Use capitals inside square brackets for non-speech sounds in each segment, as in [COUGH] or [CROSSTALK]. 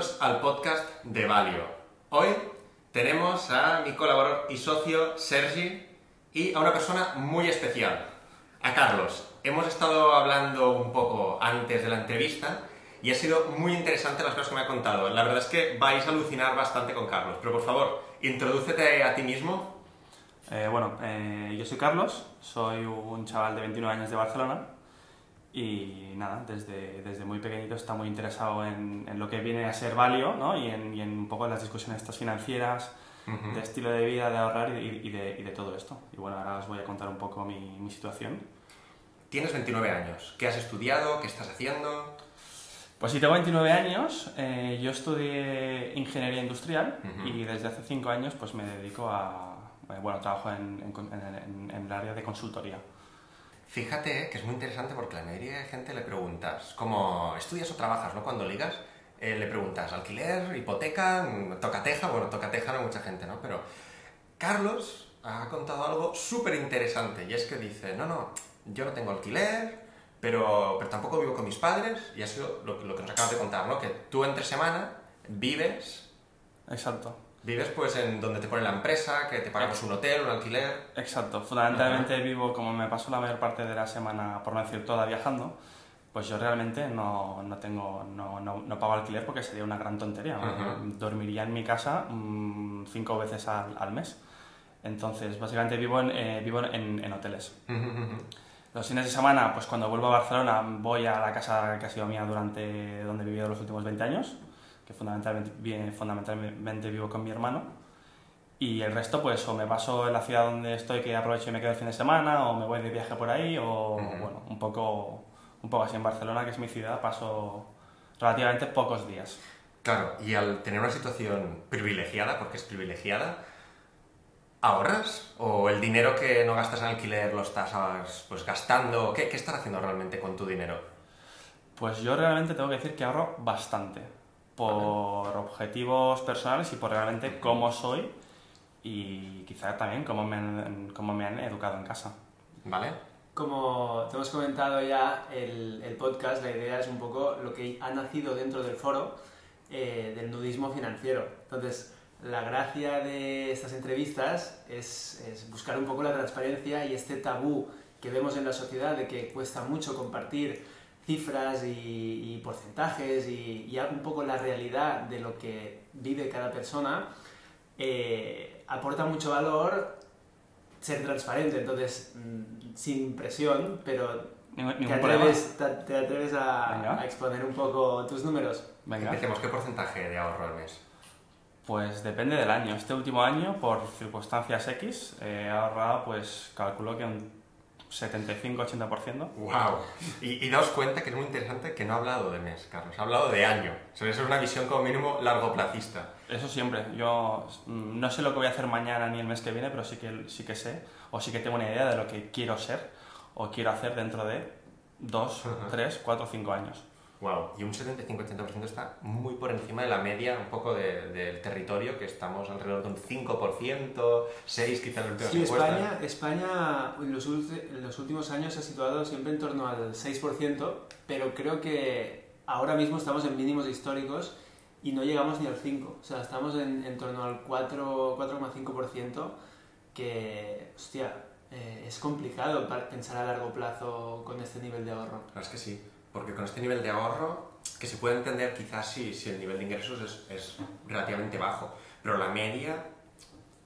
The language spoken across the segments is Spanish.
al podcast de Valio. Hoy tenemos a mi colaborador y socio Sergi y a una persona muy especial, a Carlos. Hemos estado hablando un poco antes de la entrevista y ha sido muy interesante las cosas que me ha contado. La verdad es que vais a alucinar bastante con Carlos, pero por favor, introdúcete a ti mismo. Eh, bueno, eh, yo soy Carlos, soy un chaval de 29 años de Barcelona y nada, desde, desde muy pequeñito está muy interesado en, en lo que viene a ser Valio ¿no? y, en, y en un poco las discusiones estas financieras, Ujú. de estilo de vida, de ahorrar y, y de, y de todo esto. Y bueno, ahora os voy a contar un poco mi, mi situación. Tienes 29 años. ¿Qué has estudiado? ¿Qué estás haciendo? Pues sí, tengo 29 años, eh, yo estudié ingeniería industrial Ujú. y desde hace 5 años pues me dedico a, eh, bueno, trabajo en, en, en- en el área de consultoría. Fíjate que es muy interesante porque la mayoría de gente le preguntas, ¿cómo estudias o trabajas? ¿no? Cuando ligas, eh, le preguntas, ¿alquiler, hipoteca, mm, tocateja? Bueno, tocateja no mucha gente, ¿no? Pero Carlos ha contado algo súper interesante y es que dice, no, no, yo no tengo alquiler, pero, pero tampoco vivo con mis padres y sido lo, lo que nos acabas de contar, ¿no? Que tú entre semana vives, Exacto. Vives pues en donde te pone la empresa, que te pagamos un hotel, un alquiler. Exacto, fundamentalmente vivo como me paso la mayor parte de la semana, por no decir toda, viajando, pues yo realmente no, no tengo, no, no, no pago alquiler porque sería una gran tontería. Ajá. Dormiría en mi casa mm, cinco veces al, al mes. Entonces, básicamente vivo en, eh, vivo en, en hoteles. Los fines de semana, pues cuando vuelvo a Barcelona voy a la casa que ha sido mía durante donde he vivido los últimos 20 años, que fundamentalmente, bien- fundamentalmente vivo con mi hermano. Y el resto, pues o me paso en la ciudad donde estoy, que aprovecho y me quedo el fin de semana, o me voy de viaje por ahí, o bueno, un poco, un poco así en Barcelona, que es mi ciudad, paso relativamente pocos días. Claro, y al tener una situación privilegiada, porque es privilegiada, ¿ahorras? ¿O el dinero que no gastas en alquiler lo estás pues, gastando? ¿Qué, ¿Qué estás haciendo realmente con tu dinero? Pues yo realmente tengo que decir que ahorro bastante, por objetivos personales y por realmente cómo soy y quizá también cómo me han, cómo me han educado en casa. ¿Vale? Como te hemos comentado ya, el, el podcast, la idea es un poco lo que ha nacido dentro del foro eh, del nudismo financiero. Entonces, la gracia de estas entrevistas es, es buscar un poco la transparencia y este tabú que vemos en la sociedad de que cuesta mucho compartir cifras y, y porcentajes y, y un poco la realidad de lo que vive cada persona, eh, aporta mucho valor ser transparente, entonces mm, sin presión, pero Ningún, ¿te atreves, te, te atreves a, a exponer un poco tus números? Venga. Empecemos. ¿Qué porcentaje de ahorro al mes? Pues depende del año. Este último año, por circunstancias X, he ahorrado, pues calculo que un 75-80%. ¡Wow! Y, y daos cuenta que es muy interesante que no ha hablado de mes, Carlos, ha hablado de año. Suele ser una visión como mínimo largoplacista. Eso siempre. Yo mm, no sé lo que voy a hacer mañana ni el mes que viene, pero sí que, sí que sé, o sí que tengo una idea de lo que quiero ser o quiero hacer dentro de 2, 3, 4, 5 años. Wow, y un 75-80% está muy por encima de la media un poco de- del territorio, que estamos alrededor de un 5%, 6% quizás en últimas Sí. España, España en, los, en los últimos años se ha situado siempre en torno al 6%, pero creo que ahora mismo estamos en mínimos históricos y no llegamos ni al 5%. O sea, estamos en, en torno al 4, 4,5%, que, hostia, eh, es complicado pa- pensar a largo plazo con este nivel de ahorro. Es que sí, porque con este nivel de ahorro, que se puede entender quizás si, si el nivel de ingresos es, es relativamente bajo, pero la media,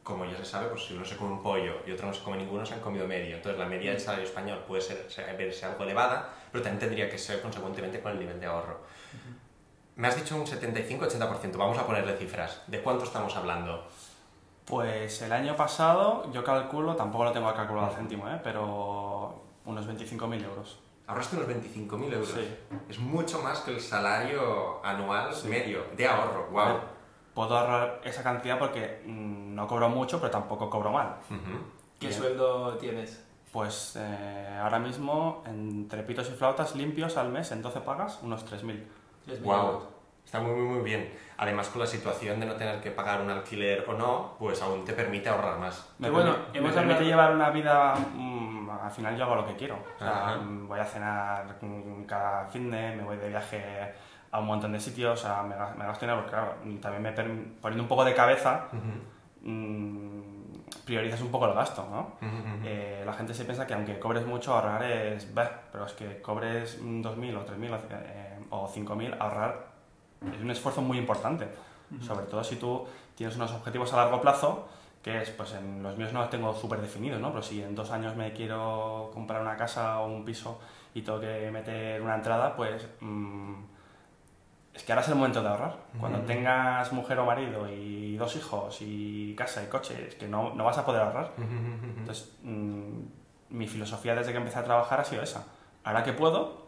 como ya se sabe, pues si uno se come un pollo y otro no se come ninguno, se han comido medio. Entonces la media del salario español puede ser, ser- verse algo elevada, pero también tendría que ser consecuentemente con el nivel de ahorro. Me has dicho un 75-80%, vamos a ponerle cifras. ¿De cuánto estamos hablando? Pues el año pasado, yo calculo, tampoco lo tengo calculado al céntimo, ¿eh? pero unos 25.000 euros. Ahorraste unos 25.000 euros. Sí. Es mucho más que el salario anual Sí. medio de ahorro. Wow. Puedo ahorrar esa cantidad porque mm, no cobro mucho, pero tampoco cobro mal. ¿Qué Bien. sueldo tienes? Pues eh, ahora mismo, entre pitos y flautas limpios al mes, en 12 pagas, unos 3.000. 3.000 Wow. euros. Está muy, muy, muy bien. Además, con la situación de no tener que pagar un alquiler o no, pues aún te permite ahorrar más. Me, bueno, permi- me hemos permite hablado- llevar una vida, mm, al final yo hago lo que quiero. O sea, mm, voy a cenar mm, cada fin de, me voy de viaje a un montón de sitios, o sea, me, ga- me gasto dinero porque, claro, también me per- poniendo un poco de cabeza, priorizas un poco el gasto, ¿no? Eh, la gente se piensa que aunque cobres mucho, ahorrar es... bah, pero es que cobres mm, 2.000 o 3.000 o, eh, o 5.000, ahorrar es un esfuerzo muy importante. Sobre todo si tú tienes unos objetivos a largo plazo, que es, pues en los míos no los tengo súper definidos, ¿no? Pero si en dos años me quiero comprar una casa o un piso y tengo que meter una entrada, pues... mm, es que ahora es el momento de ahorrar. Cuando tengas mujer o marido y dos hijos y casa y coche, es que no, no vas a poder ahorrar. Entonces, mm, mi filosofía desde que empecé a trabajar ha sido esa. Ahora que puedo,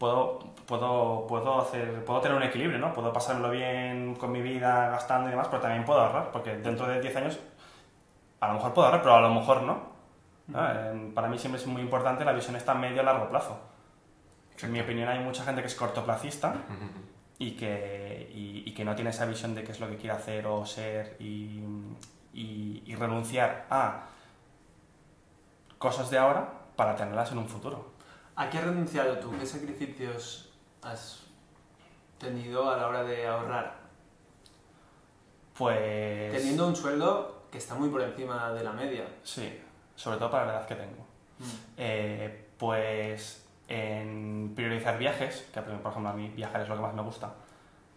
puedo, puedo, puedo, hacer, puedo tener un equilibrio, ¿no? Puedo pasarlo bien con mi vida, gastando y demás, pero también puedo ahorrar, porque dentro de 10 años a lo mejor puedo ahorrar, pero a lo mejor no. ¿no? Eh, Para mí siempre es muy importante la visión está a medio y largo plazo. En mi opinión hay mucha gente que es cortoplacista y que, y, y que no tiene esa visión de qué es lo que quiere hacer o ser y, y- y renunciar a cosas de ahora para tenerlas en un futuro. ¿A qué has renunciado tú? ¿Qué sacrificios has tenido a la hora de ahorrar? Pues... Teniendo un sueldo que está muy por encima de la media. Sí, sobre todo para la edad que tengo. Eh, pues en priorizar viajes, que por ejemplo a mí viajar es lo que más me gusta,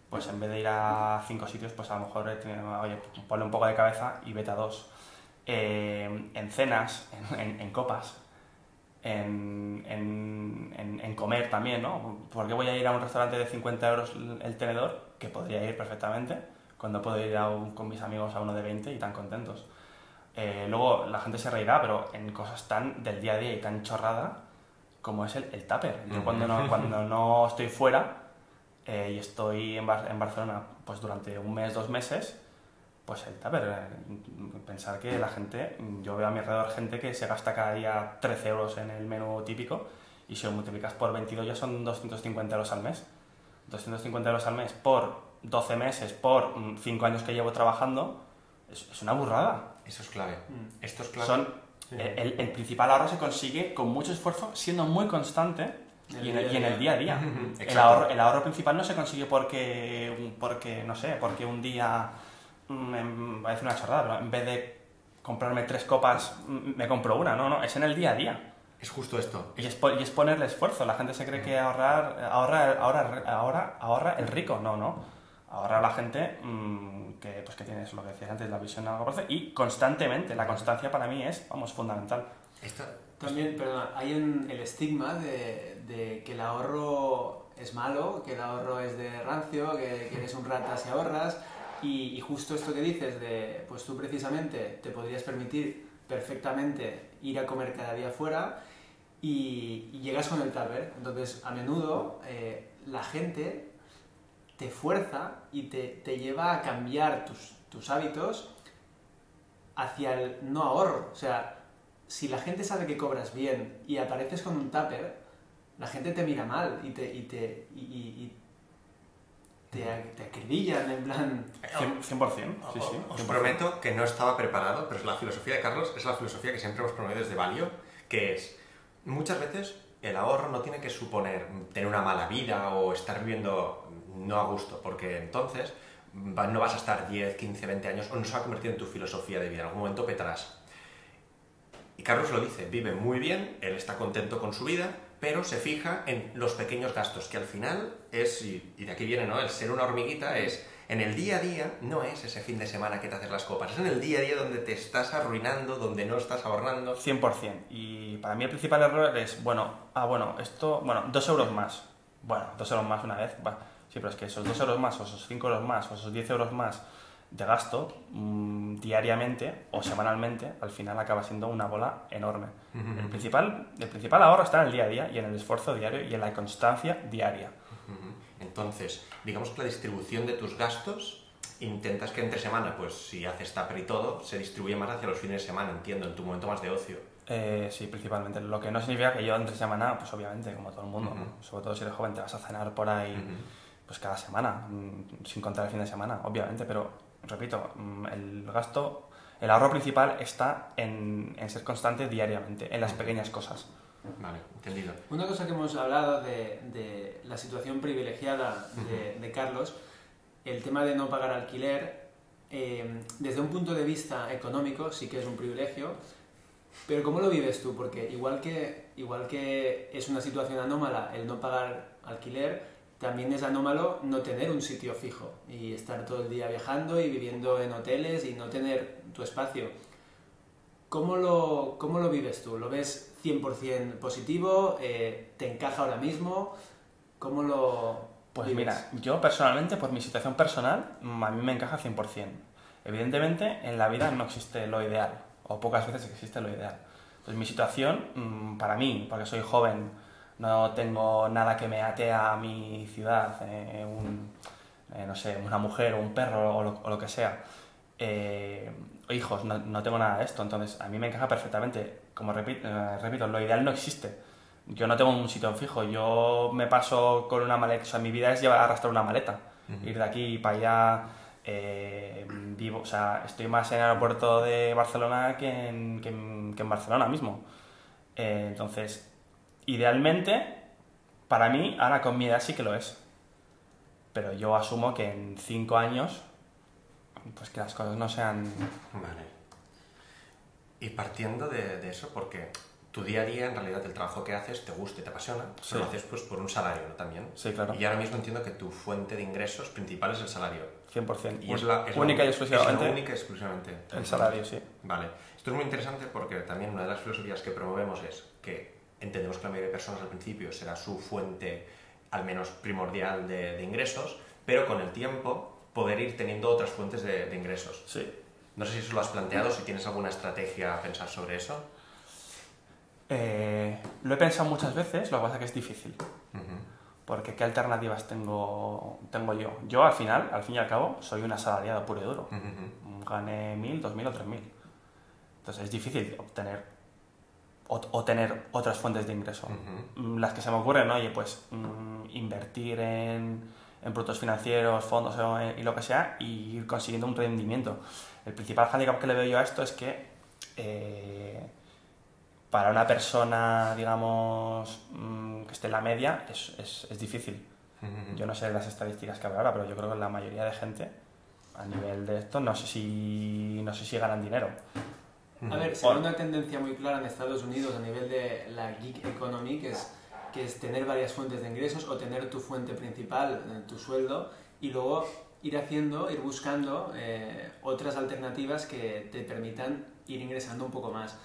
pues en vez de ir a cinco sitios, pues a lo mejor, oye, ponle un poco de cabeza y vete a dos. Eh, en cenas, en, en- en copas, en, en- en- comer también, ¿no? ¿Por qué voy a ir a un restaurante de 50 euros el el tenedor, que podría ir perfectamente, cuando puedo ir a un- con mis amigos a uno de 20 y tan contentos? Eh, luego la gente se reirá, pero en cosas tan del día a día y tan chorrada como es el, el tupper. Yo cuando no, [LAUGHS] cuando no estoy fuera eh, y estoy en, Bar- en Barcelona pues durante un mes, dos meses, pues el tupper. eh, pensar que la gente, yo veo a mi alrededor gente que se gasta cada día 13 euros en el menú típico y si lo multiplicas por 22 ya son 250 euros al mes. 250 euros al mes por 12 meses, por 5 años que llevo trabajando, es, es una burrada. Eso es clave. Mm. Esto es clave. Son, Sí. el, principal ahorro se consigue con mucho esfuerzo, siendo muy constante El y en el, día y en a el día a día. el, Exacto. ahorro, el ahorro principal no se consigue porque, porque no sé, porque un día, va a decir una chorrada, pero en vez de comprarme tres copas, me compro una. No, no, es en el día a día. Es justo esto. Y es, y es ponerle esfuerzo. La gente se cree que ahorrar, ahorra, ahorra, ahorra, ahorra el rico. No, no. Ahorra la gente mm, que, pues, que tiene eso, lo que decías antes, la visión a largo plazo y constantemente. La constancia para mí es, vamos, fundamental. Esto, También, perdona, hay un- el estigma de, de que el ahorro es malo, que el ahorro es de rancio, que, que eres un rata si ahorras. Y, justo esto que dices de, pues tú precisamente te podrías permitir perfectamente ir a comer cada día fuera y, llegas con el tupper. Entonces, a menudo eh, la gente te fuerza y te, te lleva a cambiar tus, tus hábitos hacia el no ahorro. O sea, si la gente sabe que cobras bien y apareces con un tupper, la gente te mira mal y te, y te, y te, te acribillan en plan... 100%, 100%, sí, sí. Os 100%. prometo que no estaba preparado, pero es la filosofía de Carlos, es la filosofía que siempre hemos promovido desde Valio, que es, muchas veces el ahorro no tiene que suponer tener una mala vida o estar viviendo no a gusto, porque entonces no vas a estar 10, 15, 20 años o no se va a convertir en tu filosofía de vida, en algún momento petarás. Y Carlos lo dice, vive muy bien, él está contento con su vida, pero se fija en los pequeños gastos, que al final es, y, de aquí viene, ¿no? El ser una hormiguita es, en el día a día, no es ese fin de semana que te haces las copas, es en el día a día donde te estás arruinando, donde no estás ahorrando. 100%. Y para mí el principal error es, bueno, ah, bueno, esto, bueno, dos euros más. Bueno, dos euros más una vez, va. Sí, pero es que esos dos euros más, o esos cinco euros más, o esos 10 euros más de gasto mm, diariamente o semanalmente, al final acaba siendo una bola enorme. El principal, el principal ahorro está en el día a día y en el esfuerzo diario y en la constancia diaria. Entonces, digamos que la distribución de tus gastos, intentas que entre semana, pues si haces tupper y todo, se distribuye más hacia los fines de semana, entiendo, en tu momento más de ocio. Eh, sí, principalmente. Lo que no significa que yo entre semana, pues obviamente, como todo el mundo, sobre todo si eres joven, te vas a cenar por ahí pues cada semana, mm, sin contar el fin de semana, obviamente, pero repito, mm, el gasto, el ahorro principal está en, en ser constante diariamente, en las pequeñas cosas. Vale, entendido. Una cosa que hemos hablado de, de la situación privilegiada de, de, Carlos, el tema de no pagar alquiler, eh, desde un punto de vista económico sí que es un privilegio, pero ¿cómo lo vives tú? Porque igual que, igual que es una situación anómala el no pagar alquiler, también es anómalo no tener un sitio fijo y estar todo el día viajando y viviendo en hoteles y no tener tu espacio. ¿Cómo lo, cómo lo vives tú? ¿Lo ves 100% positivo? Eh, ¿Te encaja ahora mismo? ¿Cómo lo...? Pues mira, yo personalmente, por mi situación personal, a mí me encaja 100%. Evidentemente, en la vida no existe lo ideal, o pocas veces existe lo ideal. Pues mi situación, mm, para mí, porque soy joven, no tengo nada que me ate a mi ciudad, eh, un, eh, no sé, una mujer o un perro o lo, o lo que sea, eh, hijos, no, no, tengo nada de esto, entonces a mí me encaja perfectamente. Como repito, repito, lo ideal no existe. Yo no tengo un sitio fijo, yo me paso con una maleta, o sea, mi vida es llevar, arrastrar una maleta, uh -huh. ir de aquí para allá, vivo, o sea, estoy más en el aeropuerto de Barcelona que en, que en, que en Barcelona mismo. Entonces, idealmente, para mí, ahora con mi edad sí que lo es. Pero yo asumo que en cinco años, pues que las cosas no sean... Vale. Y partiendo de, de eso, porque tu día a día, en realidad, el trabajo que haces te gusta y te apasiona, sí. pero lo haces pues por un salario, ¿no? También. Sí, claro. Y ahora mismo entiendo que tu fuente de ingresos principal es el salario. 100%. Y es la, es única la, y exclusivamente. Es la única y exclusivamente. El salario, sí. Vale. Esto es muy interesante porque también una de las filosofías que promovemos es que entendemos que la mayoría de personas al principio será su fuente al menos primordial de, de ingresos, pero con el tiempo poder ir teniendo otras fuentes de, de ingresos. Sí. No sé si eso lo has planteado, si tienes alguna estrategia a pensar sobre eso. Eh, lo he pensado muchas veces, lo que pasa es que es difícil. Uh -huh. Porque ¿qué alternativas tengo, tengo yo? Yo al final, al fin y al cabo, soy un asalariado puro y duro. Uh -huh. Gané mil, dos mil o tres mil. Entonces es difícil obtener o, o, tener otras fuentes de ingreso. Uh -huh. Las que se me ocurren, oye, pues mm, invertir en, en, productos financieros, fondos y lo que sea, y ir consiguiendo un rendimiento. El principal handicap que le veo yo a esto es que eh, para una persona, digamos, mm, que esté en la media, es, es, es difícil. Uh -huh. Yo no sé las estadísticas que habrá ahora, pero yo creo que la mayoría de gente, a nivel de esto, no sé si, no sé si ganan dinero. A ver, se ve una tendencia muy clara en Estados Unidos a nivel de la gig economy, que es, que es tener varias fuentes de ingresos o tener tu fuente principal, tu sueldo, y luego ir haciendo, ir buscando eh, otras alternativas que te permitan ir ingresando un poco más.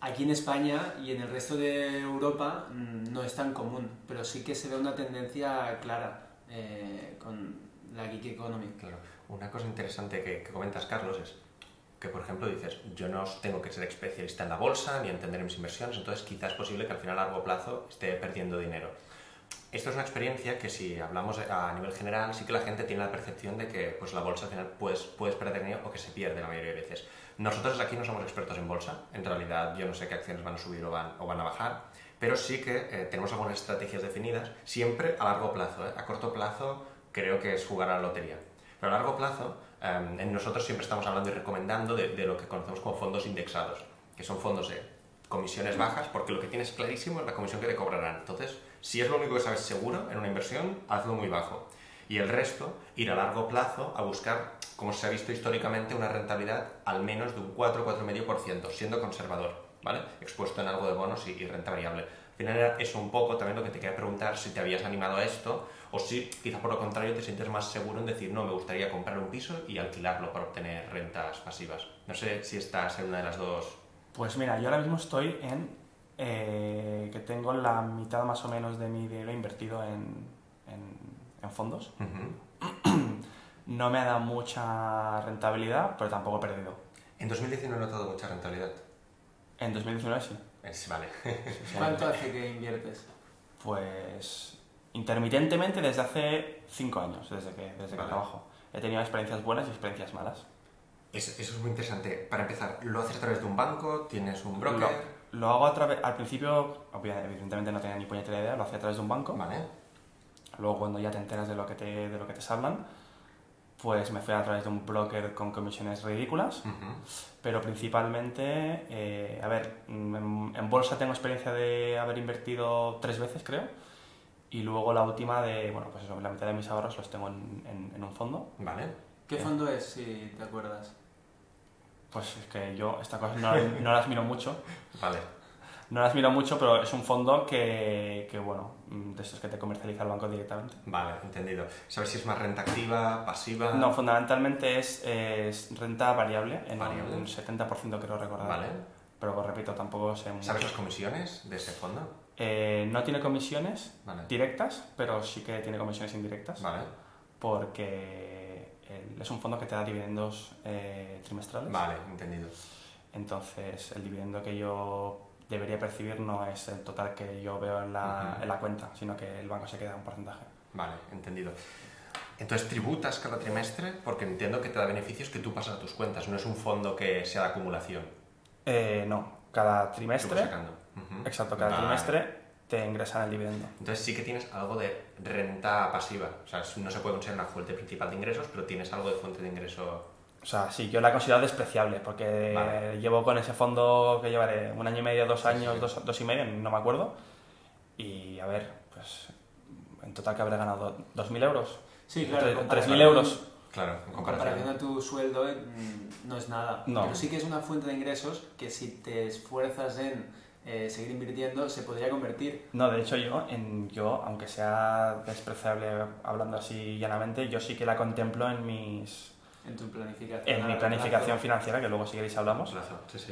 Aquí en España y en el resto de Europa mm, no es tan común, pero sí que se ve una tendencia clara eh, con la gig economy. Claro. Una cosa interesante que, que comentas, Carlos, es que, por ejemplo, dices, yo no tengo que ser especialista en la bolsa ni entender mis inversiones, entonces quizás es posible que al final a largo plazo esté perdiendo dinero. Esto es una experiencia que si hablamos a nivel general, sí que la gente tiene la percepción de que pues, la bolsa al final puedes, puedes perder dinero o que se pierde la mayoría de veces. Nosotros aquí no somos expertos en bolsa, en realidad yo no sé qué acciones van a subir o van, o van a bajar, pero sí que eh, tenemos algunas estrategias definidas, siempre a largo plazo. ¿eh? A corto plazo creo que es jugar a la lotería, pero a largo plazo Um, en nosotros siempre estamos hablando y recomendando de, lo que conocemos como fondos indexados, que son fondos de comisiones bajas, porque lo que tienes clarísimo es la comisión que te cobrarán. Entonces, si es lo único que sabes seguro en una inversión, hazlo muy bajo. Y el resto, ir a largo plazo a buscar, como se ha visto históricamente, una rentabilidad al menos de un 4-4,5%, siendo conservador, ¿vale? Expuesto en algo de bonos y, renta variable. Al final era un poco también lo que te quería preguntar, si te habías animado a esto o si quizá por lo contrario te sientes más seguro en decir, no, me gustaría comprar un piso y alquilarlo para obtener rentas pasivas. No sé si estás en una de las dos. Pues mira, yo ahora mismo estoy en eh, que tengo la mitad más o menos de mi dinero invertido en, en, en fondos. Uh [CLEARS THROAT] -huh. no me ha dado mucha rentabilidad, pero tampoco he perdido. ¿En 2019 no te ha dado mucha rentabilidad? En 2019 sí. Es, vale. ¿Cuánto hace que inviertes? Pues intermitentemente desde hace 5 años, desde que, desde vale. que trabajo. He tenido experiencias buenas y experiencias malas. Eso, eso, es muy interesante. Para empezar, ¿lo haces a través de un banco? ¿Tienes un broker? Lo, lo hago a través... Al principio, evidentemente no tenía ni puñetera idea, lo hacía a través de un banco. Vale. Luego cuando ya te enteras de lo que te, de lo que te hablan, Pues me fui a través de un broker con comisiones ridículas, pero principalmente, eh, a ver, en, en, bolsa tengo experiencia de haber invertido tres veces, creo, y luego la última de, bueno, pues eso, la mitad de mis ahorros los tengo en, en, un fondo. Vale. ¿Qué fondo es, si te acuerdas? Pues es que yo estas cosas no, no las miro mucho. [LAUGHS] Vale. No las miro mucho, pero es un fondo que, que, bueno, de estos que te comercializa el banco directamente. Vale, entendido. ¿Sabes si es más renta activa, pasiva? No, fundamentalmente es, es renta variable, en variable. un 70% creo recordar. Vale. Pero repito, tampoco sé... ¿Sabes las comisiones de ese fondo? Eh, no tiene comisiones directas, pero sí que tiene comisiones indirectas. Vale. Porque es un fondo que te da dividendos eh, trimestrales. Vale, entendido. Entonces, el dividendo que yo debería percibir no es el total que yo veo en la, en la cuenta, sino que el banco se queda un porcentaje. Vale, entendido. Entonces, ¿tributas cada trimestre? Porque entiendo que te da beneficios que tú pasas a tus cuentas, no es un fondo que sea de acumulación. Eh, no, cada trimestre Exacto, cada trimestre te ingresan el dividendo. Entonces sí que tienes algo de renta pasiva. O sea, no se puede considerar una fuente principal de ingresos, pero tienes algo de fuente de ingreso. O sea, sí, yo la he considerado despreciable porque llevo con ese fondo que llevaré un año y medio, dos años, Dos, dos, y medio, no me acuerdo. Y a ver, pues en total que habré ganado 2.000 euros. Sí, claro. 3.000 euros. Claro, en comparación a tu sueldo mm, no es nada. No. Pero sí que es una fuente de ingresos que si te esfuerzas en eh, seguir invirtiendo se podría convertir. No, de hecho yo, en, yo, aunque sea despreciable hablando así llanamente, yo sí que la contemplo en mis en tu planificación. En mi planificación financiera, que luego si queréis hablamos.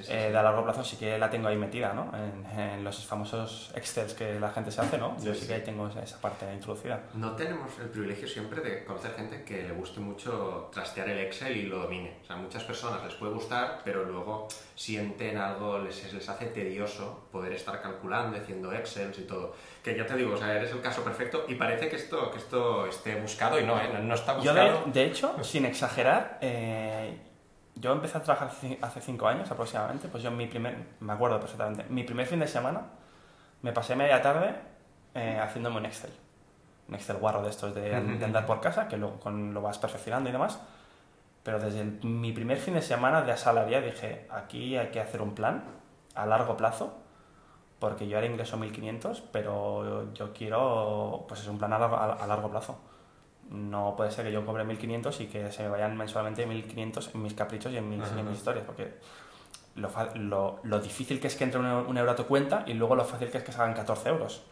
Eh, de a largo plazo sí que la tengo ahí metida, ¿no? En, los famosos Excels que la gente se hace, ¿no? Yo sí, que ahí tengo esa parte introducida. No tenemos el privilegio siempre de conocer gente que le guste mucho trastear el Excel y lo domine. O sea, muchas personas les puede gustar, pero luego sienten algo, les, les hace tedioso poder estar calculando, haciendo Excels y todo que ya te digo, o sea, eres el caso perfecto y parece que esto, que esto esté buscado y no, ¿eh? no está buscado. Yo, de, hecho, sin exagerar, eh, yo empecé a trabajar hace cinco años aproximadamente, pues yo mi primer, me acuerdo perfectamente, mi primer fin de semana me pasé media tarde eh, haciéndome un Excel. Un Excel guarro de estos de, andar por casa, que luego con, lo vas perfeccionando y demás. Pero desde mi primer fin de semana de asalariado dije, aquí hay que hacer un plan a largo plazo porque yo ahora ingreso 1.500, pero yo quiero, pues es un plan a largo, plazo. No puede ser que yo cobre 1.500 y que se me vayan mensualmente 1.500 en mis caprichos y en mis, historias, porque lo, lo, lo, difícil que es que entre un, euro a tu cuenta y luego lo fácil que es que salgan 14 euros.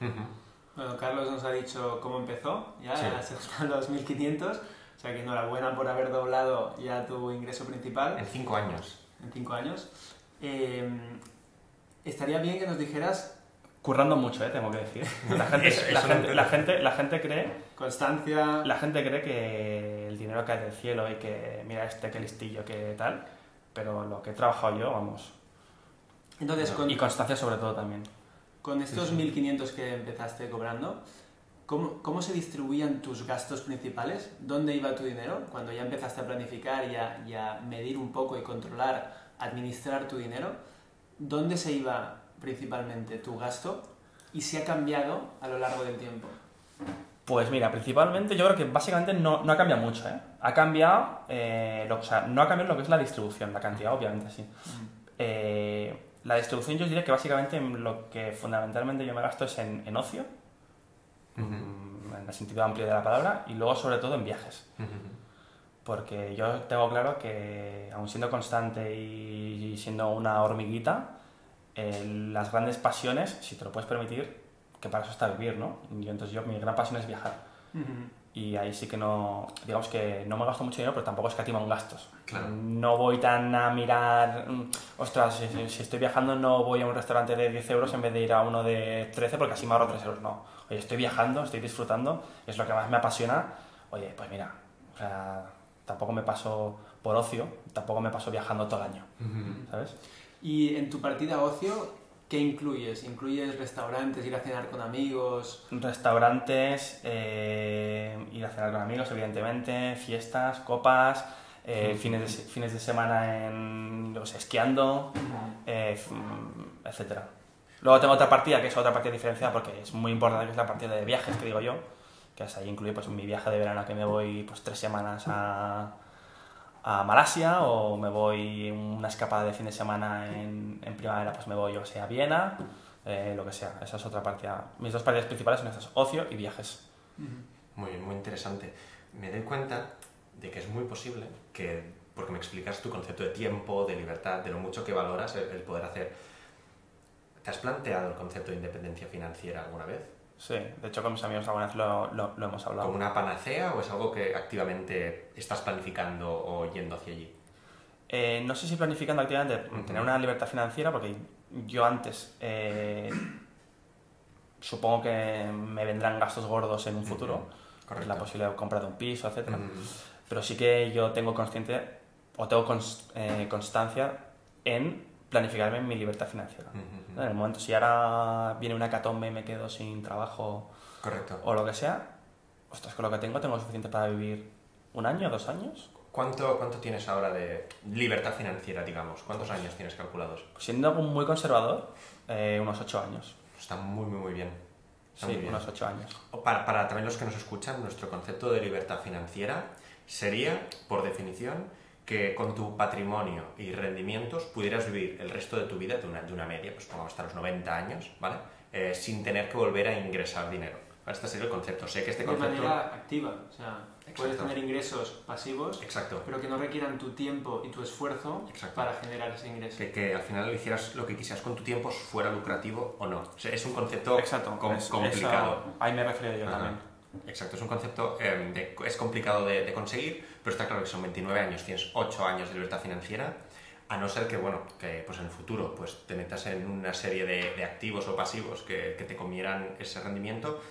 Bueno, Carlos nos ha dicho cómo empezó, ya [LAUGHS] se están los 1.500, o sea que enhorabuena por haber doblado ya tu ingreso principal. En 5 años. En 5 años. Eh, estaría bien que nos dijeras... Currando mucho, ¿eh? tengo que decir. [LAUGHS] La gente, la, gente, la, gente, la gente cree... Constancia... La gente cree que el dinero cae del cielo y que mira este, qué listillo, qué tal. Pero lo que he trabajado yo, vamos... Entonces, Y constancia sobre todo también. Con estos 1.500 que empezaste cobrando, ¿cómo, ¿cómo, se distribuían tus gastos principales? ¿Dónde iba tu dinero? Cuando ya empezaste a planificar y a, y a medir un poco y controlar, administrar tu dinero, ¿dónde se iba principalmente tu gasto y si ha cambiado a lo largo del tiempo? Pues mira, principalmente yo creo que básicamente no, no ha cambiado mucho, ¿eh? Ha cambiado, eh, lo, o sea, no ha cambiado lo que es la distribución, la cantidad, obviamente sí. Mm. Eh, la distribución yo diría que básicamente lo que fundamentalmente yo me gasto es en, ocio, en el sentido amplio de la palabra, y luego sobre todo en viajes porque yo tengo claro que, aun siendo constante y siendo una hormiguita, eh, las grandes pasiones, si te lo puedes permitir, que para eso está vivir, ¿no? Y entonces yo, mi gran pasión es viajar. Y ahí sí que no, digamos que no me gasto mucho dinero, pero tampoco escatimo en gastos. No voy tan a mirar, mm, ostras, si, si, estoy viajando no voy a un restaurante de 10 euros en vez de ir a uno de 13 porque así me ahorro 3 euros. No, oye, estoy viajando, estoy disfrutando, es lo que más me apasiona. Oye, pues mira, o sea, tampoco me paso por ocio, tampoco me paso viajando todo el año, ¿sabes? Y en tu partida ocio, ¿qué incluyes? ¿Incluyes restaurantes, ir a cenar con amigos? Restaurantes, eh, ir a cenar con amigos, evidentemente, fiestas, copas, eh, fines, de, fines de semana en, los esquiando, eh, etc. Luego tengo otra partida, que es otra partida diferenciada, porque es muy importante, que es la partida de viajes, que digo yo, que es ahí incluye pues mi viaje de verano que me voy pues tres semanas a, a Malasia o me voy una escapada de fin de semana en, en primavera, pues me voy yo sea a Viena, eh, lo que sea. Esa es otra parte. Mis dos partes principales son estas, ocio y viajes. Muy, muy interesante. Me doy cuenta de que es muy posible que, porque me explicas tu concepto de tiempo, de libertad, de lo mucho que valoras el, el poder hacer. ¿Te has planteado el concepto de independencia financiera alguna vez? Sí, de hecho con mis amigos alguna vez lo, lo, lo hemos hablado. ¿Como una panacea o es algo que activamente estás planificando o yendo hacia allí? Eh, no sé si planificando activamente tener una libertad financiera, porque yo antes eh, [COUGHS] supongo que me vendrán gastos gordos en un futuro, Correcto. la posibilidad de comprar un piso, etcétera. Mm, Pero sí que yo tengo consciente o tengo cons- eh, constancia en planificarme mi libertad financiera. En el momento, si ahora viene una catombe y me quedo sin trabajo Correcto. o lo que sea, ostras, con lo que tengo tengo suficiente para vivir un año, dos años. ¿Cuánto, ¿Cuánto tienes ahora de libertad financiera, digamos? ¿Cuántos años tienes calculados? Siendo muy conservador, eh, unos ocho años. Está muy, muy, muy bien. Está Sí, muy bien. unos ocho años. Para, para también los que nos escuchan, nuestro concepto de libertad financiera sería, por definición, que con tu patrimonio y rendimientos pudieras vivir el resto de tu vida de una, de una media, pues pongamos hasta los 90 años, ¿vale? Eh, sin tener que volver a ingresar dinero. Este sería el concepto. Sé que este de manera activa. O sea, puedes tener ingresos pasivos, Exacto. pero que no requieran tu tiempo y tu esfuerzo Exacto. para generar ese ingreso. Que, que al final hicieras lo que quisieras con tu tiempo, fuera lucrativo o no. O sea, es un concepto com- complicado. eso- ahí me he referido yo Ajá. también. Exacto, es un concepto, eh, es complicado de, conseguir, pero está claro que son 29 años, tienes 8 años de libertad financiera, a no ser que, bueno, que pues en el futuro pues te metas en una serie de, activos o pasivos que, te comieran ese rendimiento,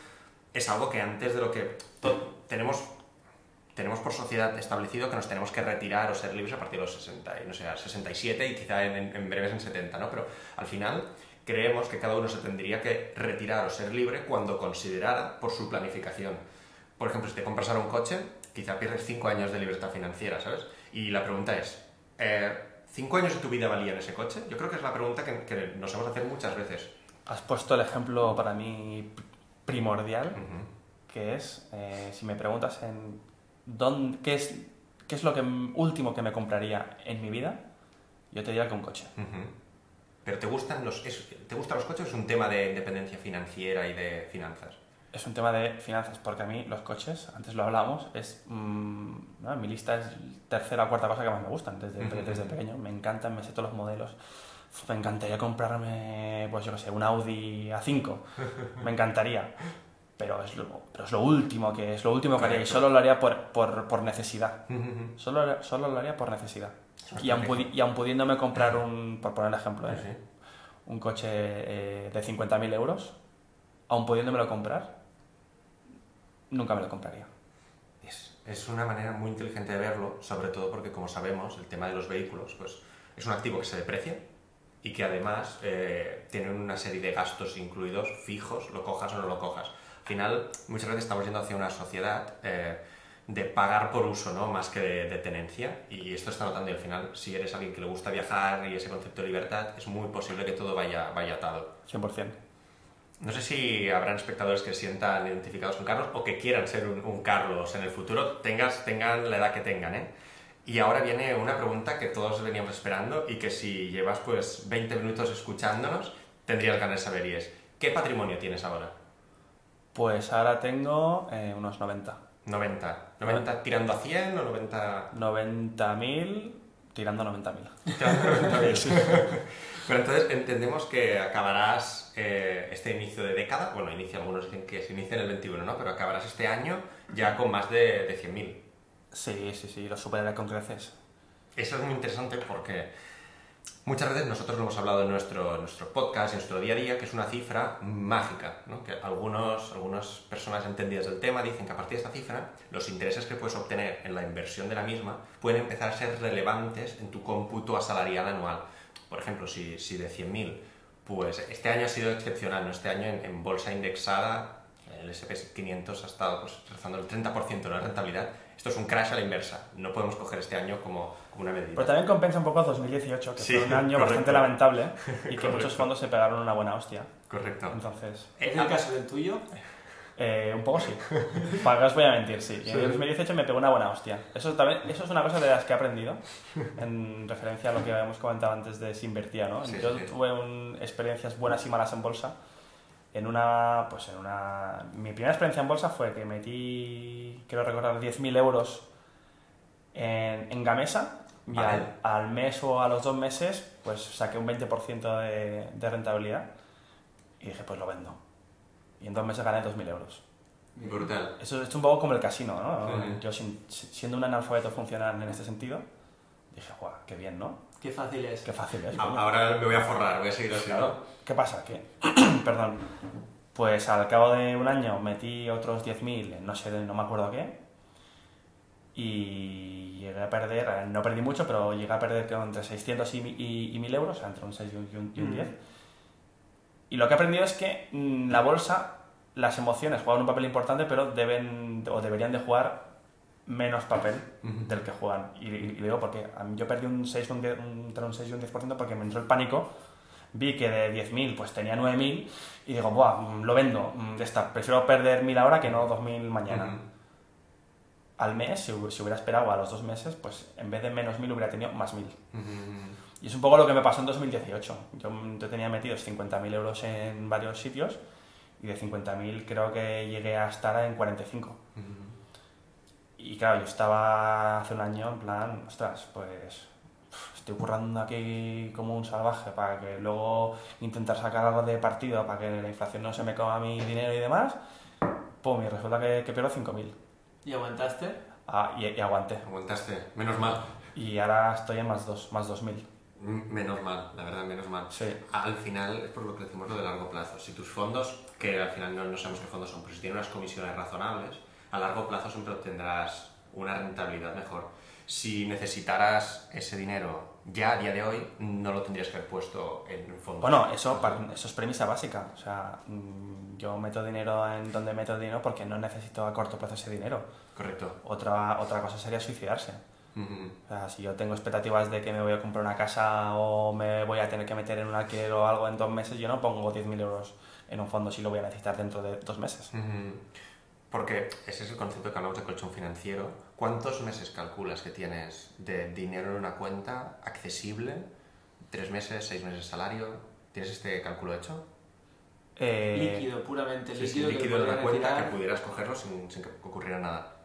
es algo que antes de lo que tenemos, tenemos por sociedad establecido que nos tenemos que retirar o ser libres a partir de los 60, y no sé, 67 y quizá en- en breves en 70, ¿no? Pero al final creemos que cada uno se tendría que retirar o ser libre cuando considerara por su planificación. Por ejemplo, si te compras ahora un coche, quizá pierdes 5 años de libertad financiera, ¿sabes? Y la pregunta es, eh, ¿cinco años de tu vida valían ese coche? Yo creo que es la pregunta que, que nos hemos hacer muchas veces. Has puesto el ejemplo para mí primordial, que es, eh, si me preguntas en dónde, qué, es, qué es lo que, último que me compraría en mi vida, yo te diría que un coche. Ujú. ¿Pero te gustan los, es- ¿te gustan los coches o es un tema de independencia financiera y de finanzas? Es un tema de finanzas, porque a mí los coches, antes lo hablamos, es mm, ¿no? mi lista es tercera o cuarta cosa que más me gustan desde, desde pequeño. Me encantan, me sé todos los modelos. Me encantaría comprarme, pues yo qué sé, un Audi A5. [LAUGHS] Me encantaría. Pero es lo, pero es lo último que es lo último que haría y solo lo haría por, por, por necesidad. Solo, solo lo haría por necesidad. Y pudi- y aun pudiéndome comprar un, por poner el ejemplo, ¿eh? Sí, sí. un coche eh, de 50.000 euros, aun pudiéndomelo comprar, nunca me lo compraría. Es, es una manera muy inteligente de verlo, sobre todo porque, como sabemos, el tema de los vehículos pues, es un activo que se deprecia y que además eh, tiene una serie de gastos incluidos fijos, lo cojas o no lo cojas. Al final, muchas veces estamos yendo hacia una sociedad eh, de pagar por uso, ¿no? más que de, de tenencia, y esto está notando y al final, si eres alguien que le gusta viajar y ese concepto de libertad, es muy posible que todo vaya, vaya atado. 100%. No sé si habrán espectadores que sientan identificados con Carlos o que quieran ser un, un Carlos en el futuro, tengas, tengan la edad que tengan, ¿eh? Y ahora viene una pregunta que todos veníamos esperando y que si llevas pues 20 minutos escuchándonos, tendrías ganas de saber y es, ¿qué patrimonio tienes ahora? Pues ahora tengo eh, unos 90. 90. ¿90 tirando a 100 o 90...? 90.000 tirando 90.000. [LAUGHS] Pero entonces entendemos que acabarás eh, este inicio de década, bueno, inicia, algunos dicen que se inicia en el 21, ¿no? Pero acabarás este año ya con más de, de 100.000. Sí, sí, sí, lo superaré con creces. Eso es muy interesante porque muchas veces nosotros lo hemos hablado en nuestro, nuestro podcast, en nuestro día a día, que es una cifra mágica, ¿no? que algunos, algunas personas entendidas del tema dicen que a partir de esta cifra los intereses que puedes obtener en la inversión de la misma pueden empezar a ser relevantes en tu cómputo asalarial anual. Por ejemplo, si, si de 100.000, pues este año ha sido excepcional, ¿no? este año en bolsa indexada el SP 500 ha estado pues, rozando el 30% de la rentabilidad. Esto es un crash a la inversa. No podemos coger este año como, como una medida. Pero también compensa un poco 2018, que Sí, fue un año correcto. bastante lamentable y que [LAUGHS] muchos fondos se pegaron una buena hostia. Correcto. Entonces, ¿Es el caso del tuyo? Eh, un poco sí. [LAUGHS] Para que os voy a mentir, sí. Y en 2018 me pegó una buena hostia. Eso, también, eso es una cosa de las que he aprendido en referencia a lo que habíamos comentado antes de si invertía, ¿no? Sí, Yo sí. tuve un- experiencias buenas y malas en bolsa. En una, pues en una... Mi primera experiencia en bolsa fue que metí, quiero recordar, 10.000 euros en, en Gamesa y al, al mes o a los dos meses pues saqué un 20% de, de rentabilidad y dije pues lo vendo. Y en dos meses gané 2.000 euros. Brutal. Eso es un poco como el casino, ¿no? Sí. Yo sin- siendo un analfabeto funcional en este sentido, dije, guau, qué bien, ¿no? Qué fácil es. Qué fácil es. A- coño". Ahora me voy a forrar, voy a seguir así, ¿no? Claro. ¿Qué pasa? Que, [CLEARS THROAT] perdón, pues al cabo de un año metí otros 10.000, en no sé, no me acuerdo qué, y llegué a perder, eh, no perdí mucho, pero llegué a perder creo, entre 600 y, y, y 1.000 euros, o sea, entre un 6 y un, y un- y un Mm. 10. Y lo que he aprendido es que mm, la bolsa, las emociones juegan un papel importante, pero deben o deberían de jugar menos papel del que juegan. Y, y- y digo porque a mí yo perdí un 6, un 10, un- entre un 6 y un 10% porque me entró el pánico. Vi que de 10.000 pues tenía 9.000 y digo, Buah, mm, lo vendo, mm, ya está, prefiero perder 1.000 ahora que no 2.000 mañana. Ujú. Al mes, si, si hubiera esperado a los dos meses, pues en vez de menos 1.000 hubiera tenido más 1.000. Ujú. Y es un poco lo que me pasó en 2018. Yo, mm, yo tenía metidos 50.000 euros en varios sitios y de 50.000 creo que llegué a estar en 45. Ujú. Y claro, yo estaba hace un año en plan, ostras, pues estoy currando aquí como un salvaje para que luego intentar sacar algo de partido para que la inflación no se me coma mi dinero y demás. Pum, y resulta que, que pierdo 5.000. ¿Y aguantaste? Ah, y, y aguanté. Aguantaste. Menos mal. Y ahora estoy en más 2, más 2.000. M- Menos mal, la verdad, menos mal. Sí. Al final es por lo que decimos lo de largo plazo. Si tus fondos, que al final no, no sabemos qué fondos son, pero si tienen unas comisiones razonables, a largo plazo siempre obtendrás una rentabilidad mejor. Si necesitaras ese dinero ya a día de hoy, no lo tendrías que haber puesto en fondos. Bueno, eso, eso es premisa básica. O sea, mm, yo meto dinero en donde meto dinero porque no necesito a corto plazo ese dinero. Correcto. Otra, otra cosa sería suicidarse. O sea, si yo tengo expectativas de que me voy a comprar una casa o me voy a tener que meter en un alquiler o algo en dos meses, yo no pongo 10.000 euros en un fondo si lo voy a necesitar dentro de dos meses. Ujú. Porque ese es el concepto que hablamos de colchón financiero. ¿Cuántos meses calculas que tienes de dinero en una cuenta accesible? ¿Tres meses, seis meses de salario? ¿Tienes este cálculo hecho? Eh, líquido, puramente Sí, sí, líquido. que líquido en podrías una cuenta retirar. que pudieras cogerlo sin, sin que ocurriera nada.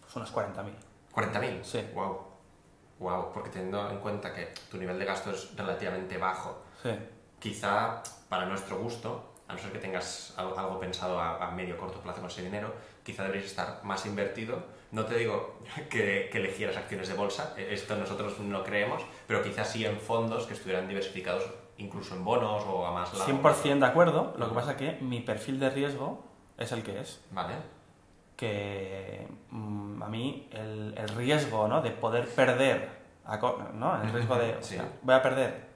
pues unos 40.000. ¿40.000? Sí. Wow. Wow, porque teniendo en cuenta que tu nivel de gasto es relativamente bajo, Sí. quizá para nuestro gusto, a no ser que tengas algo, pensado a, medio o corto plazo con ese dinero, quizá deberías estar más invertido. No te digo [LAUGHS] que, que elegieras acciones de bolsa, eh, esto nosotros no creemos, pero quizás sí en fondos que estuvieran diversificados incluso en bonos o a más largo plazo. 100% de acuerdo, lo que pasa que mi perfil de riesgo es el que es. Vale. que mm, a mí el, el riesgo ¿no? de poder perder, a ¿no? el riesgo de, [LAUGHS] o Sí. sea, voy a perder,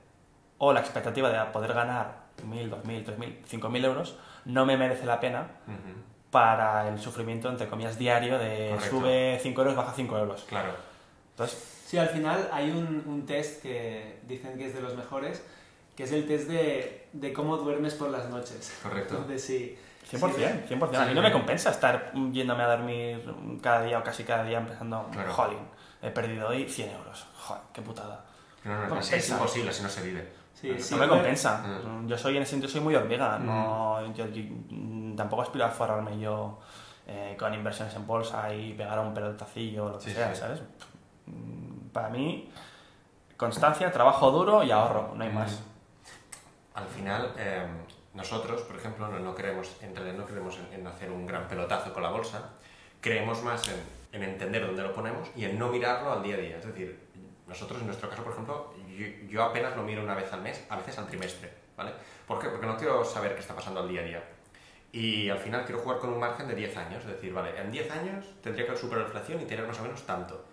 o la expectativa de poder ganar 1.000, 2.000, 3.000, 5.000 euros, no me merece la pena Ujú. para el sufrimiento, entre comillas, diario de Correcto. sube 5 euros, baja 5 euros. Claro. Entonces, Sí, al final hay un, un test que dicen que es de los mejores, que es el test de, de cómo duermes por las noches. Correcto. [LAUGHS] Entonces, sí. 100%, 100%. A mí no me compensa estar yéndome a dormir cada día o casi cada día empezando, Claro. jolín, he perdido hoy 100 euros. Joder, qué putada. No, no, No es, imposible, así no se vive. Sí, No, sí. no me compensa. Mm. Yo soy en ese sentido soy muy hormiga. No, yo, yo, mm, tampoco aspiro a forrarme yo eh, con inversiones en bolsa y pegar a un pelotacillo o lo que Sí, sea, sí. ¿sabes? Mm, Para mí, constancia, trabajo duro y ahorro, no hay más. Al final, eh, nosotros, por ejemplo, no, no creemos, en realidad no creemos en, en hacer un gran pelotazo con la bolsa, creemos más en, en entender dónde lo ponemos y en no mirarlo al día a día. Es decir, nosotros en nuestro caso, por ejemplo, yo, yo apenas lo miro una vez al mes, a veces al trimestre, ¿vale? ¿Por qué? Porque no quiero saber qué está pasando al día a día. Y al final quiero jugar con un margen de 10 años, es decir, vale, en 10 años tendría que superar la inflación y tener más o menos tanto.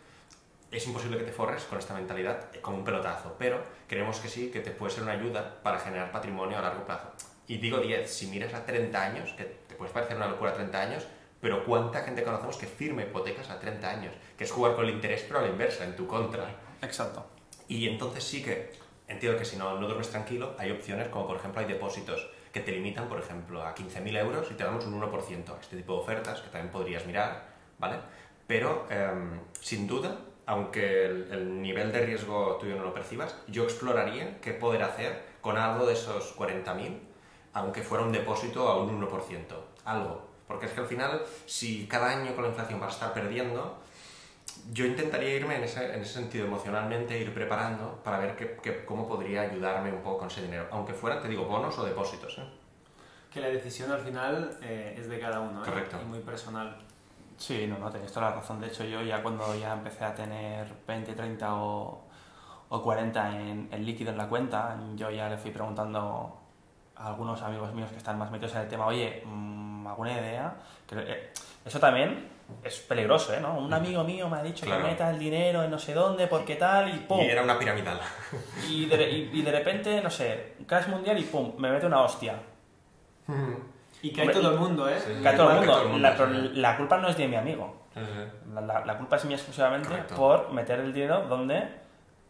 Es imposible que te forres con esta mentalidad como un pelotazo, pero creemos que sí, que te puede ser una ayuda para generar patrimonio a largo plazo. Y digo 10, si miras a 30 años, que te puede parecer una locura 30 años, pero ¿cuánta gente conocemos que firma hipotecas a 30 años? Que es jugar con el interés, pero a la inversa, en tu contra. Exacto. Y entonces sí que entiendo que si no, no duermes tranquilo, hay opciones como por ejemplo hay depósitos que te limitan, por ejemplo, a 15.000 euros y te damos un 1%. Este tipo de ofertas que también podrías mirar, ¿vale? Pero, em, sin duda, aunque el, el, nivel de riesgo tuyo no lo percibas, yo exploraría qué poder hacer con algo de esos 40.000, aunque fuera un depósito a un 1%. Algo. Porque es que al final, si cada año con la inflación vas a estar perdiendo, yo intentaría irme en ese, en ese sentido emocionalmente, ir preparando para ver qué, qué, cómo podría ayudarme un poco con ese dinero, aunque fuera, te digo, bonos o depósitos. ¿eh? Que la decisión al final eh, es de cada uno ¿eh? Correcto. y muy personal. Sí, no, no, tenéis toda la razón. De hecho, yo ya cuando ya empecé a tener 20, 30 o, o 40 en, en líquido en la cuenta, yo ya le fui preguntando a algunos amigos míos que están más metidos en el tema, oye, mmm, ¿alguna idea? Que, eh, eso también es peligroso, ¿eh? ¿no? Un amigo mío me ha dicho Claro. que meta el dinero en no sé dónde, porque tal, y pum. Y era una piramidal. Y de, y, y de repente, no sé, crash mundial y pum, me mete una hostia. Y que hay Hombre, todo el mundo, ¿eh? Sí. Que todo el mundo. todo el mundo, La, sí. pero la culpa no es de mi amigo. Sí, sí. La, la- la culpa es mía exclusivamente Correcto. por meter el dinero donde,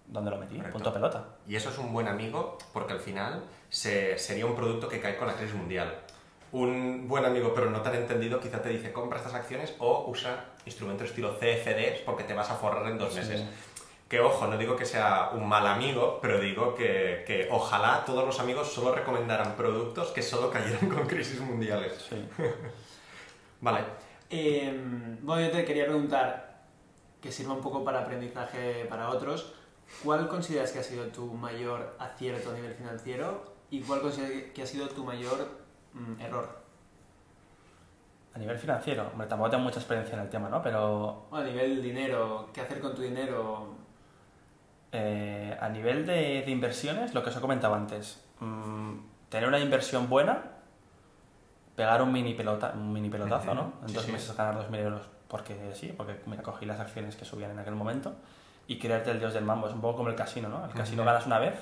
donde lo metí. Correcto. Punto pelota. Y eso es un buen amigo porque al final se- sería un producto que cae con la crisis mundial. Un buen amigo, pero no tan entendido, quizá te dice compra estas acciones o usa instrumentos estilo CFDs porque te vas a forrar en dos Sí. meses. Que ojo, no digo que sea un mal amigo, pero digo que, que ojalá todos los amigos solo recomendaran productos que solo cayeran con crisis mundiales. Sí. [LAUGHS] Vale. Eh, bueno, yo te quería preguntar, que sirva un poco para aprendizaje para otros, ¿cuál consideras que ha sido tu mayor acierto a nivel financiero y cuál consideras que ha sido tu mayor mm, error? A nivel financiero, hombre, tampoco tengo mucha experiencia en el tema, ¿no? Pero O a nivel dinero, ¿qué hacer con tu dinero? eh, a nivel de, de inversiones, lo que os he comentado antes, mm, tener una inversión buena, pegar un mini, pelota, un mini pelotazo, ¿no? En dos sí. meses ganar 2.000 euros, porque sí, porque mira, cogí las acciones que subían en aquel momento y creerte el dios del mambo. Es un poco como el casino, ¿no? El casino ganas una vez,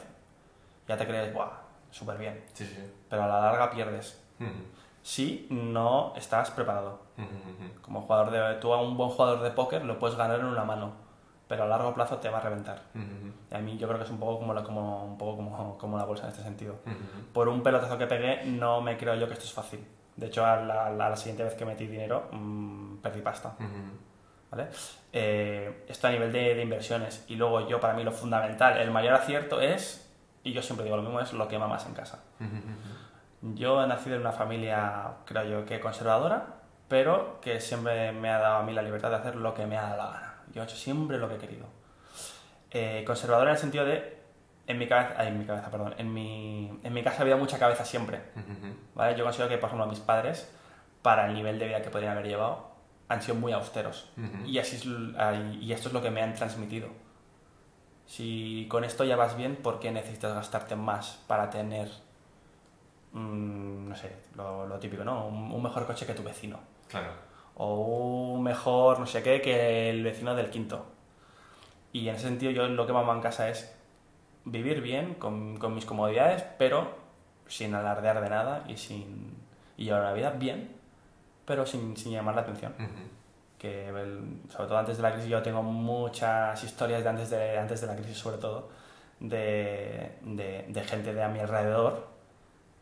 ya te crees, ¡buah! Súper bien. Sí, sí. Pero a la larga pierdes. Si no estás preparado. Como jugador de, tú a un buen jugador de póker lo puedes ganar en una mano, pero a largo plazo te va a reventar. Y a mí yo creo que es un poco como la, como, un poco como, como la bolsa en este sentido. Por un pelotazo que pegué, no me creo yo que esto es fácil. De hecho, a la, a siguiente vez que metí dinero, mm, perdí pasta. ¿vale? Eh, esto a nivel de, de inversiones. Y luego yo, para mí, lo fundamental, el mayor acierto es, y yo siempre digo lo mismo, es lo que mamas en casa. Yo he nacido en una familia, creo yo, que conservadora, pero que siempre me ha dado a mí la libertad de hacer lo que me ha dado la gana. Yo he hecho siempre lo que he querido. Eh, conservadora en el sentido de, en mi cabeza, ay, en mi cabeza, perdón, en mi, en mi casa había mucha cabeza siempre. ¿vale? Yo considero que, por ejemplo, mis padres, para el nivel de vida que podrían haber llevado, han sido muy austeros. Ujú. Y, así es y esto es lo que me han transmitido. Si con esto ya vas bien, ¿por qué necesitas gastarte más para tener, mm, no sé, lo, lo típico, ¿no? Un, un mejor coche que tu vecino. Claro. O un mejor no sé qué que el vecino del quinto. Y en ese sentido yo lo que mamo en casa es vivir bien, con, con mis comodidades, pero sin alardear de nada y sin y llevar una vida bien, pero sin, sin llamar la atención Ujú. que el- sobre todo antes de la crisis yo tengo muchas historias de antes de, antes de la crisis sobre todo de, de, de gente de a mi alrededor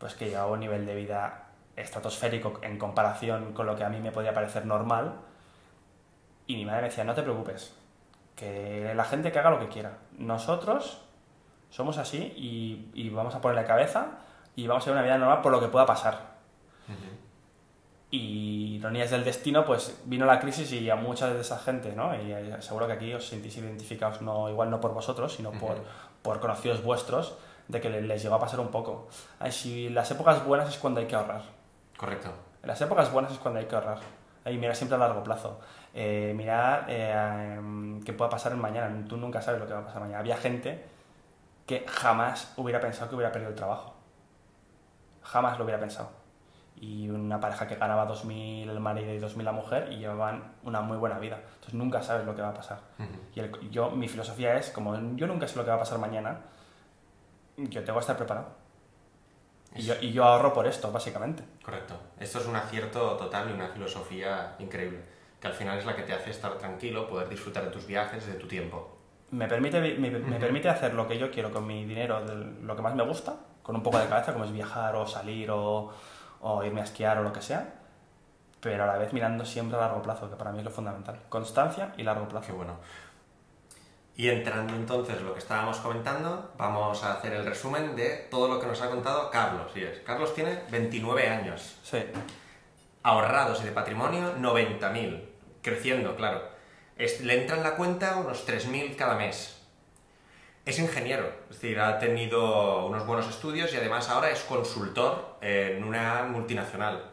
pues que llevaba un nivel de vida estratosférico en comparación con lo que a mí me podía parecer normal y mi madre me decía no te preocupes que la gente que haga lo que quiera nosotros somos así y, y vamos a ponerle cabeza y vamos a llevar una vida normal por lo que pueda pasar Ujú. y ironías del destino, pues vino la crisis y a mucha de esa gente, ¿no? Y eh, seguro que aquí os sentís identificados, no, igual no por vosotros, sino por, por conocidos vuestros, de que le- les llegó a pasar un poco. Si las épocas buenas es cuando hay que ahorrar. Correcto. En las épocas buenas es cuando hay que ahorrar. Y mirar siempre a largo plazo. Eh, mirar eh, qué pueda pasar en mañana. Tú nunca sabes lo que va a pasar mañana. Había gente que jamás hubiera pensado que hubiera perdido el trabajo. Jamás lo hubiera pensado. Y una pareja que ganaba 2.000 el marido y 2.000 la mujer y llevaban una muy buena vida. Entonces nunca sabes lo que va a pasar. Y el- yo, mi filosofía es, como yo nunca sé lo que va a pasar mañana, yo tengo que estar preparado. Y yo, y yo ahorro por esto, básicamente. Correcto. Esto es un acierto total y una filosofía increíble, que al final es la que te hace estar tranquilo, poder disfrutar de tus viajes de tu tiempo. me permite, me, permite hacer lo que yo quiero con mi dinero, lo que más me gusta, con un poco de cabeza, como es viajar o salir o, o irme a esquiar o lo que sea, pero a la vez mirando siempre a largo plazo, que para mí es lo fundamental. Constancia y largo plazo. Qué bueno. Y entrando entonces en lo que estábamos comentando, vamos a hacer el resumen de todo lo que nos ha contado Carlos. Y es, Carlos tiene 29 años. Sí. Ahorrados y de patrimonio 90.000. Creciendo, claro. Es- le entra en la cuenta unos 3.000 cada mes. Es ingeniero, es decir, ha tenido unos buenos estudios y además ahora es consultor en una multinacional.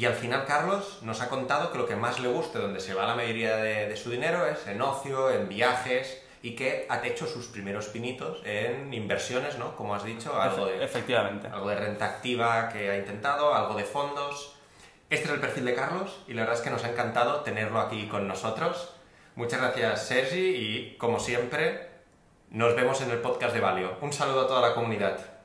Y al final Carlos nos ha contado que lo que más le gusta, donde se va la mayoría de, de su dinero, es en ocio, en viajes y que ha hecho sus primeros pinitos en inversiones, ¿no? Como has dicho, algo de, Efectivamente. algo de renta activa que ha intentado, algo de fondos. Este es el perfil de Carlos y la verdad es que nos ha encantado tenerlo aquí con nosotros. Muchas gracias Sergi y como siempre nos vemos en el podcast de Valio. Un saludo a toda la comunidad.